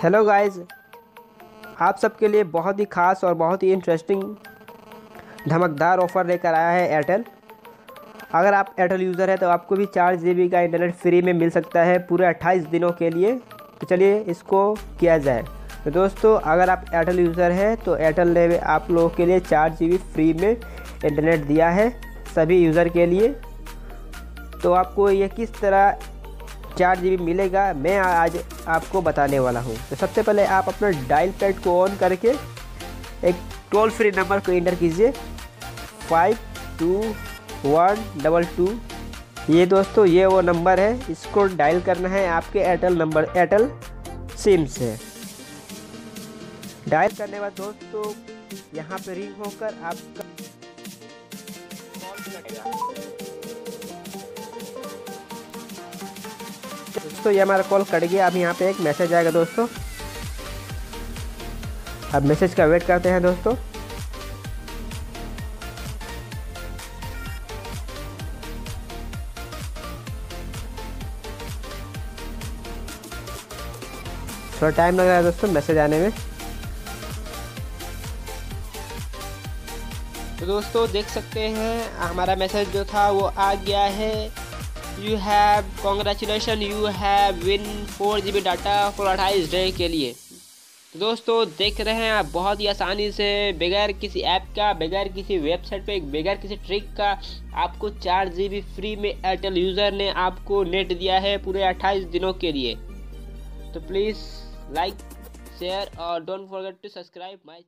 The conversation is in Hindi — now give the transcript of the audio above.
हेलो गाइस आप सबके लिए बहुत ही ख़ास और बहुत ही इंटरेस्टिंग धमकदार ऑफ़र लेकर आया है एयरटेल अगर आप एयरटेल यूज़र है तो आपको भी चार जीबी का इंटरनेट फ्री में मिल सकता है पूरे अट्ठाईस दिनों के लिए। तो चलिए इसको किया जाए। तो दोस्तों, अगर आप एयरटेल यूज़र हैं तो एयरटेल ने आप लोगों के लिए चार जी फ्री में इंटरनेट दिया है सभी यूज़र के लिए। तो आपको ये किस तरह चार जीबी मिलेगा, मैं आज आपको बताने वाला हूँ। तो सबसे पहले आप अपना डायल पैड को ऑन करके एक टोल फ्री नंबर को इंटर कीजिए। Five two one double two ये दोस्तों, ये वो नंबर है, इसको डायल करना है आपके एयरटेल नंबर एयरटेल सिम से। डायल करने बाद दोस्तों, यहाँ पे रिंग होकर आपका दोस्तों, ये हमारा कॉल कट गया। अब यहाँ पे एक मैसेज आएगा दोस्तों। अब मैसेज का वेट करते हैं दोस्तों। थोड़ा टाइम लग रहा है दोस्तों मैसेज आने में। तो दोस्तों, देख सकते हैं, हमारा मैसेज जो था वो आ गया है। You have congratulation you have win four G B data for अट्ठाईस डे के लिए। तो दोस्तों, देख रहे हैं आप बहुत ही आसानी से, बगैर किसी ऐप का, बगैर किसी वेबसाइट पे, बगैर किसी ट्रिक का, आपको चार जी बी फ्री में एयरटेल यूज़र ने आपको नेट दिया है पूरे अट्ठाईस दिनों के लिए। तो प्लीज़ लाइक शेयर और don't forget to subscribe my